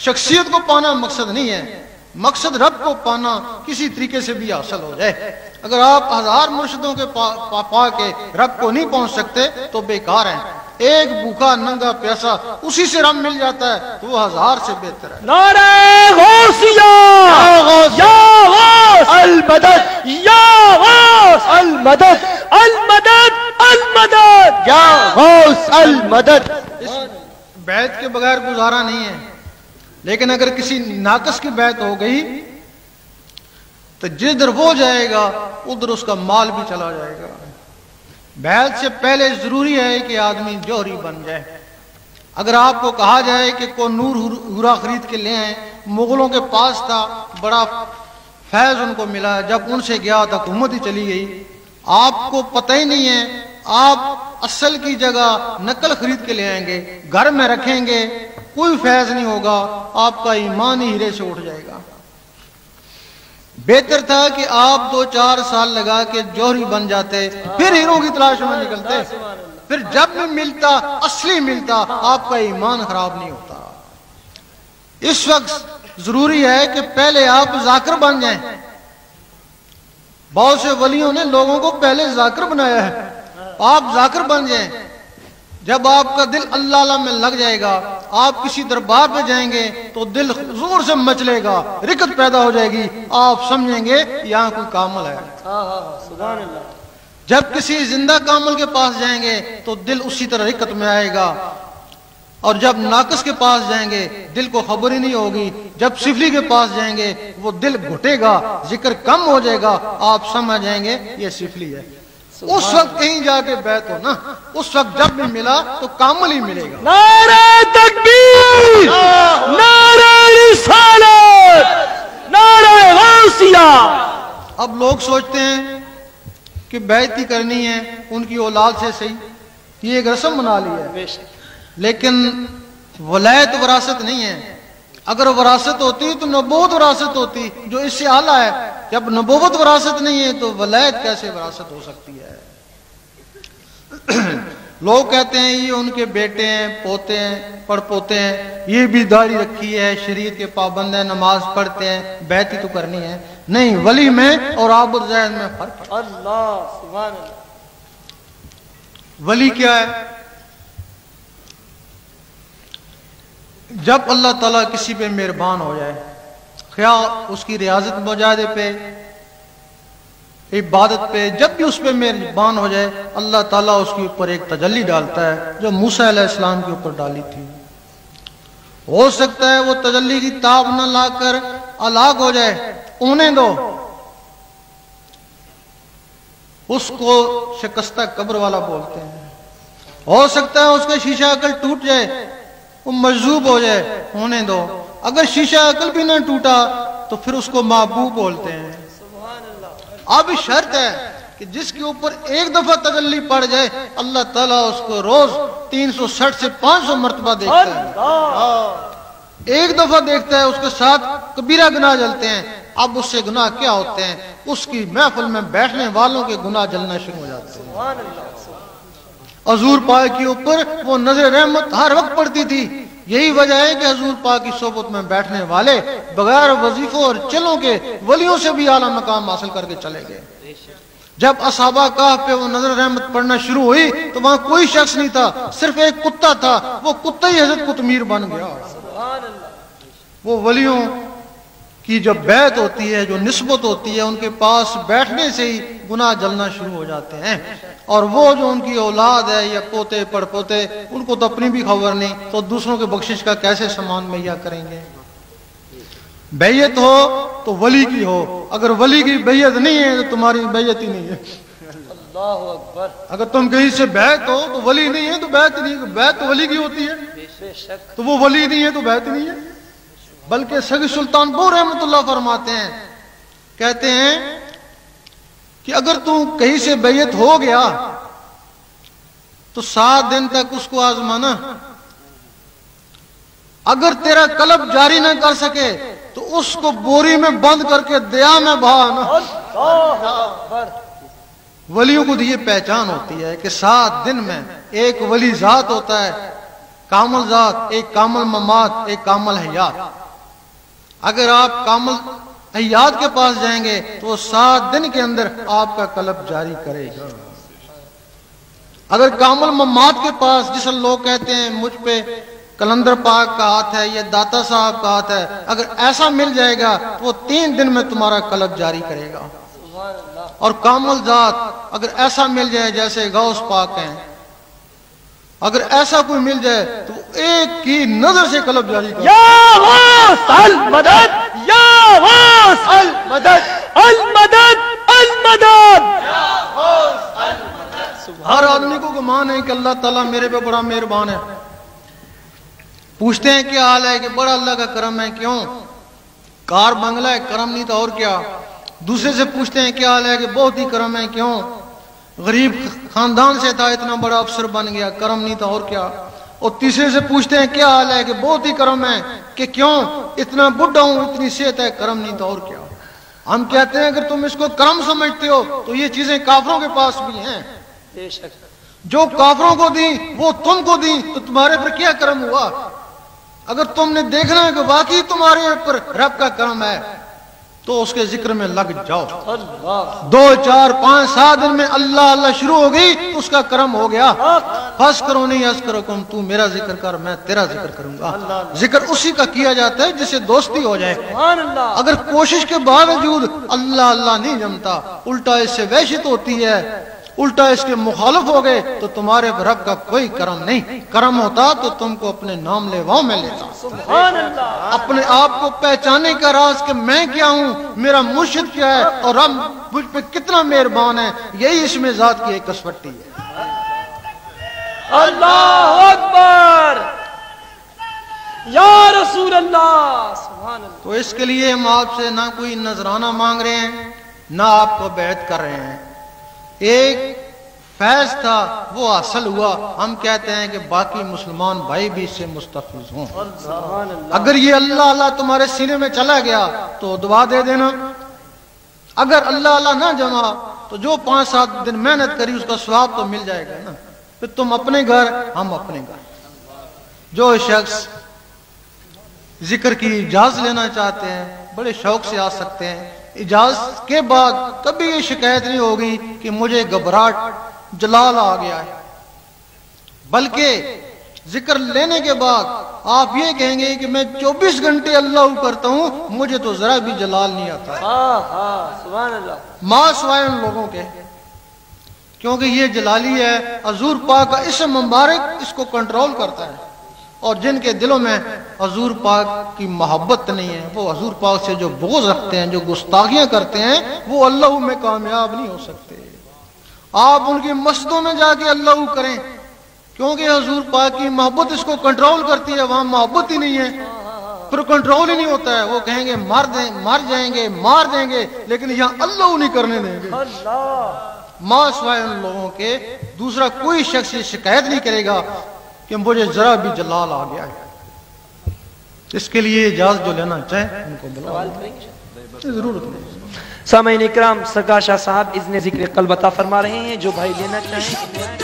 शख्सियत को पाना मकसद नहीं है। मकसद रब को पाना किसी तरीके से भी हासिल हो जाए। अगर आप हज़ार मुर्शदों के पा, पा, पा के रब को नहीं पहुँच सकते तो बेकार है। एक भूखा नंगा प्यासा उसी से रब मिल जाता है तो वो हज़ार से बेहतर है। नारे गौसिया! या गौस! अल मदद! अल मदद! अल मदद! या गौस! अल मदद! इस बैत के बगैर गुजारा नहीं है। लेकिन अगर किसी नाकस की बैत हो गई तो जिधर वो जाएगा, उधर उसका माल भी चला जाएगा। बैत से पहले ज़रूरी है कि आदमी जोहरी बन जाए। अगर आपको कहा जाए कि को नूर हुरा खरीद के ले आए, मुगलों के पास था, बड़ा फैज उनको मिला। जब उनसे गया तो हुकूमत ही चली गई, आपको पता ही नहीं है, आप असल की जगह नकल खरीद के ले आएँगे, घर में रखेंगे, कोई फैज नहीं होगा, आपका ईमान ही हीरे से उठ जाएगा। बेहतर था कि आप दो चार साल लगा के जौहरी बन जाते, फिर हीरो की तलाश में निकलते। फिर जब भी मिलता, असली मिलता, आपका ईमान खराब नहीं होता। इस वक्त ज़रूरी है कि पहले आप जाकर बन जाएँ। बहुत से वलियों ने लोगों को पहले जाकर बनाया है। आप जाकर बन जाएँ। जब आपका दिल अल्लाह में लग जाएगा, आप किसी दरबार पे जाएँगे तो दिल ज़ोर से मचलेगा, रिकत पैदा हो जाएगी। आप समझेंगे, यहाँ कोई कामल है। जब किसी ज़िंदा कामल के पास जाएँगे तो दिल उसी तरह रिकत में आएगा। और जब नाकस के पास जाएँगे, दिल को खबर ही नहीं होगी। जब सिफली के पास जाएँगे, वो दिल घुटेगा, ज़िक्र कम हो जाएगा। आप समझ जाएँगे, ये सिफली है। उस वक्त कहीं जाके बैत हो ना। उस वक्त जब भी मिला तो कामल ही मिलेगा। नारे तकबीर नारे रिसालत नारे अब लोग सोचते हैं कि बैती करनी है उनकी औलाद से सही। ये एक रस्म बना ली है। लेकिन वलायत वरासत नहीं है। अगर वरासत होती तो नबोत वरासत होती जो इससे आला है। जब नबोवत वरासत नहीं है तो वलायत कैसे वरासत हो सकती है? लोग कहते हैं ये उनके बेटे हैं पोते हैं पड़ पोते हैं। ये भी दाढ़ी रखी है शरीर के पाबंद है नमाज़ पढ़ते हैं बैती तो करनी है। नहीं वली में और जैद में फ़र्क अल्लाह। वली क्या है? जब अल्लाह ताला किसी पे मेहरबान हो जाए क्या उसकी रियाजत मुजाहदे पे, इबादत पे, जब भी उस पर मेहरबान हो जाए, अल्लाह ताला उसके ऊपर एक तजल्ली डालता है, जो मूसा इस्लाम के ऊपर डाली थी। हो सकता है वो तजल्ली की ताब न लाकर अलाग हो जाए, उन्हें दो। उसको शिकस्ता कब्र वाला बोलते हैं। हो सकता है उसका शीशा अकल टूट जाए वो मजबूब हो जाए होने दो। अगर शीशा अकल भी ना टूटा तो फिर उसको महबूब बोलते हैं। अब शर्त है कि जिसके ऊपर एक दफ़ा तजल्ली पड़ जाए अल्लाह ताला उसको रोज तीन सौ सठ से पाँच सौ मरतबा देखता है। एक दफ़ा देखता है उसके साथ कबीरा गुनाह जलते हैं। अब उससे गुनाह क्या होते हैं? उसकी महफिल में बैठने वालों के गुनाह जलना शुरू हो जाते हैं। हजूर पाक के ऊपर वो नज़र रहमत हर वक्त पड़ती थी। यही वजह है कि हजूर पाक की सोबत में बैठने वाले बगैर वजीफों और चलों के वलियों से भी आला मकाम हासिल करके चले गए। जब असाबा का पे वो नज़र रहमत पढ़ना शुरू हुई तो वहाँ कोई शख्स नहीं था सिर्फ़ एक कुत्ता था। वो कुत्ता ही हज़रत कुतमीर बन गया। वो वलियों की जो बैत होती है जो निस्बत होती है उनके पास बैठने से ही गुनाह जलना शुरू हो जाते हैं। और वो जो उनकी औलाद है या पोते पड़ पोते उनको तो अपनी भी खबर नहीं तो दूसरों के बख्शिश का कैसे सामान मुहैया करेंगे? बैयत हो तो वली की हो। अगर वली की बैयत नहीं है तो तुम्हारी बैयत ही नहीं है। अगर तुम कहीं से बैत हो तो वली नहीं है तो बैत नहीं है बैत तो वली की होती है। तो वो वली नहीं है तो बैत नहीं है। बल्कि सगी सुल्तान बो रहमतुल्लाह फरमाते हैं। कहते हैं कि अगर तू कहीं से बैत हो गया तो सात दिन तक उसको आजमाना। अगर तेरा कलब जारी ना कर सके तो उसको बोरी में बंद करके दया में बहाना। वलियों को ये पहचान होती है कि सात दिन में एक वली जात होता है, कामल जात, एक कामल ममात, एक कामल हयात। अगर आप कामल हयात के पास जाएँगे तो सात दिन के अंदर आपका कलब जारी करेगा। अगर कामल ममात के पास, जिस लोग कहते हैं, मुझ पे कलंदर पाक का हाथ है, या दाता साहब का हाथ है, अगर ऐसा मिल जाएगा तो वो तीन दिन में तुम्हारा कलब जारी करेगा। और कामल जात, अगर ऐसा मिल जाए, जैसे गौस पाक हैं, अगर ऐसा कोई मिल जाए तो एक की नज़र से कलब जारी कर। या अल मदद या अल मदद अल मदद अल मदद। हर आदमी को गुमान है कि अल्लाह ताला मेरे पे बड़ा मेहरबान है। पूछते हैं क्या हाल है कि बड़ा अल्लाह का करम है क्यों? कार बंगला है करम नहीं तो और क्या? दूसरे से पूछते हैं क्या हाल है कि बहुत ही करम है क्यों? गरीब खानदान से था इतना बड़ा अफसर बन गया करम नहीं था और क्या? और तीसरे से पूछते हैं क्या हाल है? कि बहुत ही कर्म है कि क्यों? इतना बुढ़ा हूँ इतनी सेहत है करम नहीं था और क्या? हम कहते हैं अगर तुम इसको करम समझते हो तो ये चीज़ें काफरों के पास भी हैं। जो काफरों को दी वो तुमको दी तो तुम्हारे पर क्या कर्म हुआ? अगर तुमने देखना है कि वाकई तुम्हारे ऊपर रब का कर्म है तो उसके ज़िक्र में लग जाओ। दो चार पाँच सात दिन में अल्लाह अल्लाह शुरू हो गई तो उसका कर्म हो गया। फस करो नहीं हस करो तुम तू मेरा ज़िक्र कर मैं तेरा ज़िक्र करूँगा। ज़िक्र उसी का किया जाता है जिसे दोस्ती हो जाए। अगर कोशिश के बावजूद अल्लाह अल्लाह नहीं जमता उल्टा इससे वैशित होती है उल्टा इसके मुखालफ हो गए तो तुम्हारे रब का कोई कर्म नहीं। कर्म होता तो तुमको अपने नाम लेवाओं में लेता। अपने आप को पहचाने का राज कि मैं क्या हूँ मेरा मुर्शिद क्या है और रब मुझ पे कितना मेहरबान है यही इसमें जात की एक कसवट्टी है। अल्लाह अकबर। या रसूल अल्लाह सुभान अल्लाह तो इसके लिए हम आपसे ना कोई नजराना मांग रहे हैं ना आपको बैत कर रहे हैं। एक फैज था वो हासिल हुआ हम कहते हैं कि बाकी मुसलमान भाई भी इससे मुस्तफिज हों। अगर ये अल्लाह अल्लाह तुम्हारे सीने में चला गया तो दुआ दे देना। अगर अल्लाह अल्लाह ना जमा तो जो पाँच सात दिन मेहनत करी उसका स्वाब तो मिल जाएगा ना। फिर तुम अपने घर हम अपने घर। जो शख्स ज़िक्र की इजाज़त लेना चाहते हैं बड़े शौक से आ सकते हैं। इजाज़त के बाद कभी ये शिकायत नहीं होगी कि मुझे घबराहट जलाल आ गया है। बल्कि ज़िक्र लेने के बाद आप ये कहेंगे कि मैं 24 घंटे अल्लाह करता हूँ मुझे तो जरा भी जलाल नहीं आता। हाँ हाँ माँ उन लोगों के। क्योंकि ये जलाली है, हजूर पाक का इसम मुबारक इसको कंट्रोल करता है। और जिनके दिलों में हजूर पाक की मोहब्बत नहीं है, वो हजूर पाक से जो बोझ रखते हैं, जो गुस्ताखियाँ करते हैं, वो अल्लाह में कामयाब नहीं हो सकते। आप उनकी मस्जिदों में जाके अल्लाह करें, क्योंकि हजूर पाक की मोहब्बत इसको कंट्रोल करती है, वहाँ मोहब्बत ही नहीं है। फिर कंट्रोल ही नहीं होता है, वो कहेंगे, मार दे, मार जाएँगे, मार देंगे, लेकिन यहाँ अल्लाह नहीं करने देंगे। माँ सिवाय उन लोगों के दूसरा कोई शख्स ये शिकायत नहीं करेगा कि मुझे जरा भी जलाल आ गया है। इसके लिए इजाज़त जो लेना चाहे उनको बुलाओ। ज़रूरत नहीं। सामीन इकराम सरकार शाह साहब इजने ज़िक्र कल बता फरमा रहे हैं जो भाई लेना चाहें।